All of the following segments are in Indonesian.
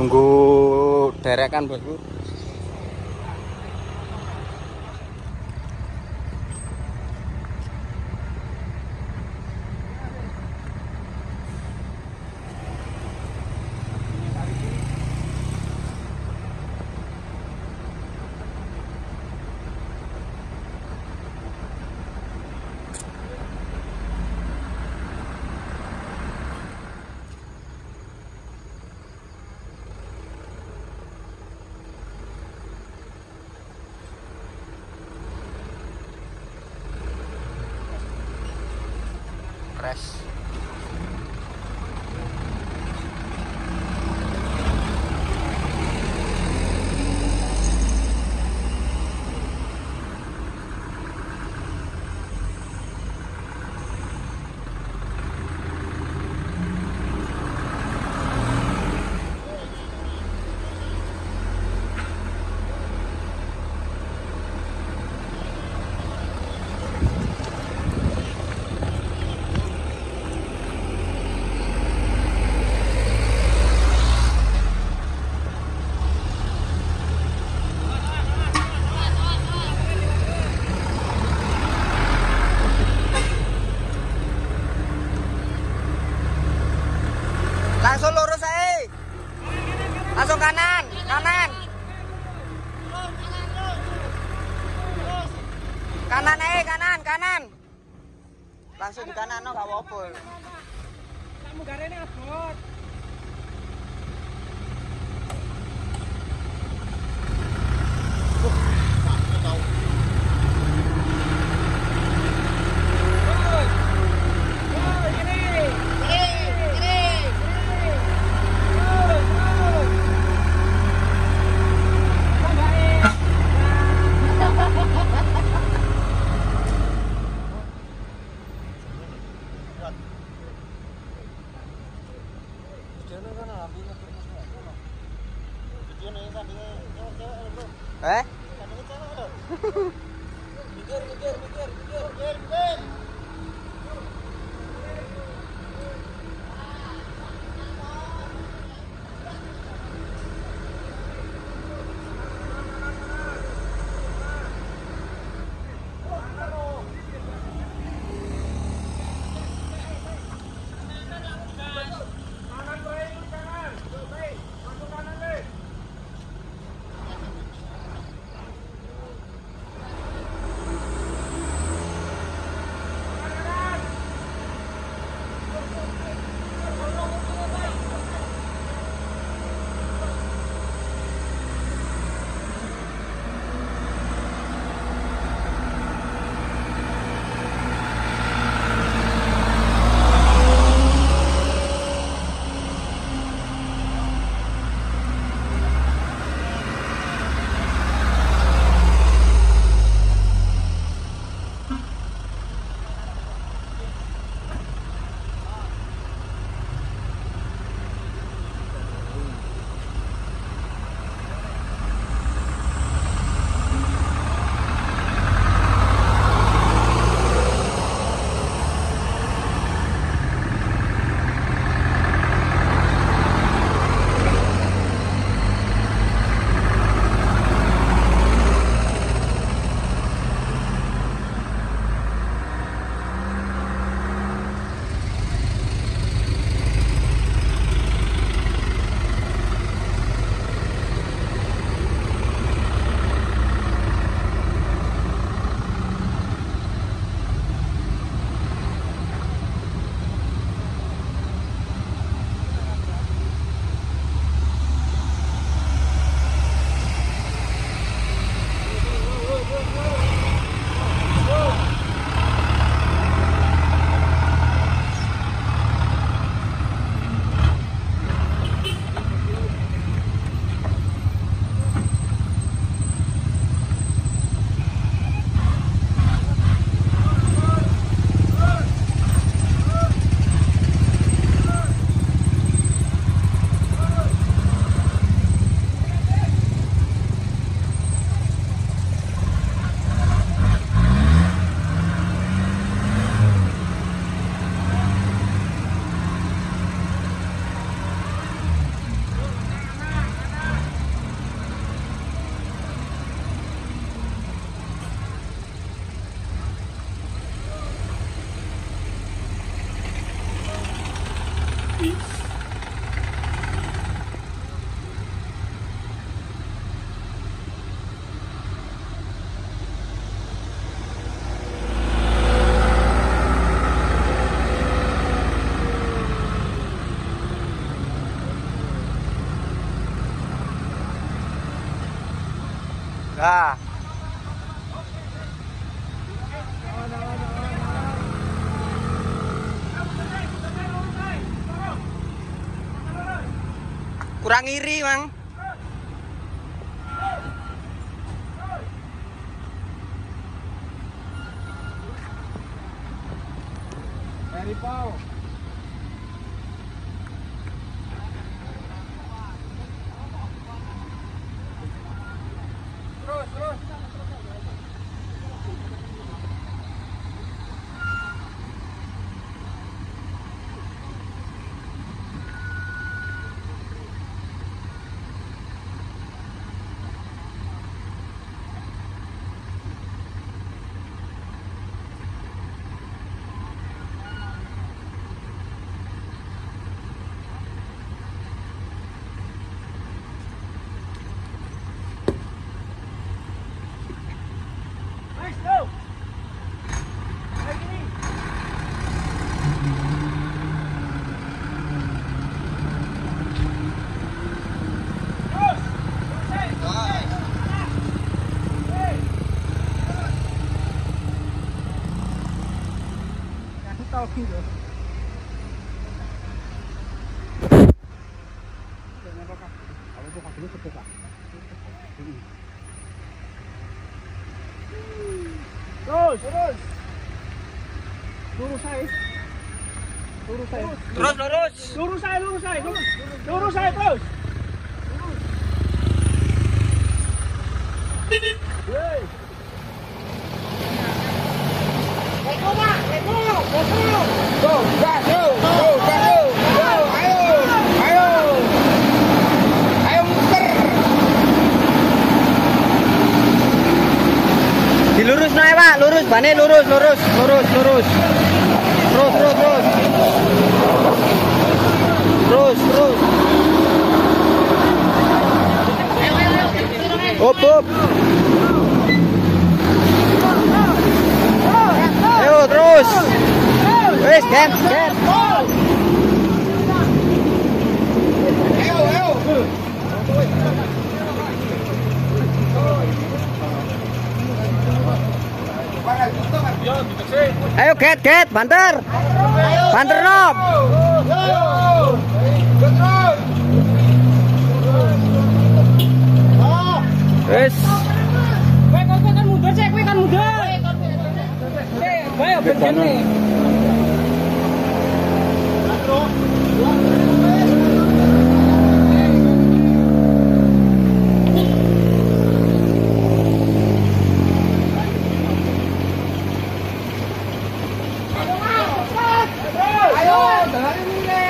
Tunggu derekan bosku. Res. Langsung lurus aja. Langsung kanan, kanan. Aja, kanan, kanan. Langsung di kanan, no, gak apa-apa. Kamu garene abot. Eh? Kurang iri, Mang. Kalau itu kakinya kebuka. Terus, terus. Lurus saya. Lurus saya. Terus lurus. Lurus saya, lurus saya. Lurus, lurus saya terus. Lurus, bane lurus, lurus, lurus, lurus. Terus, terus, terus. Terus, terus. Up, up. Ayo, terus. Wes, get, get. Ayo, ayo. Ayo, get, get. Banter. Banter, terus. Wes. Kowe kowe kan mundur sih, kowe kan mundur. Eh, bae ben nih. Ayo, jangan ini.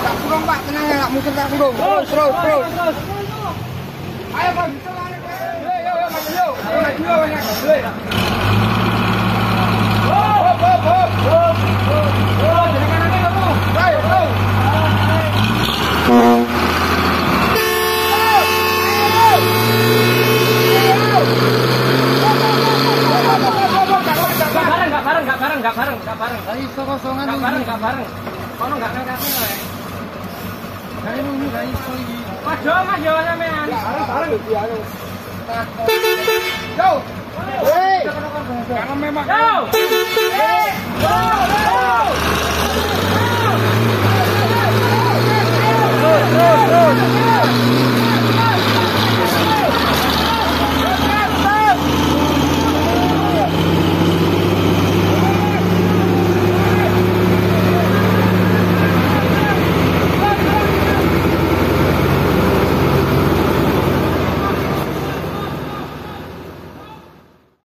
Tak kurang ya, tak kurang. Terus, terus, terus. Ayo maju yo. Ayo maju yo, banyak. Hop, hop, hop, hop. Hop, jadi kanannya kamu. Ayo, ayo. Enggak bareng, enggak bareng, enggak bareng, enggak bareng, enggak bareng. Ayo, kosongan Enggak bareng, enggak bareng. Kono enggak Jangan memang. Go! Go! Go! Go! Go! Go! Go! Go! Go! Go! Go! Go! Yo. Go! Yo. Yo. Go! Go! Go! Go! Go!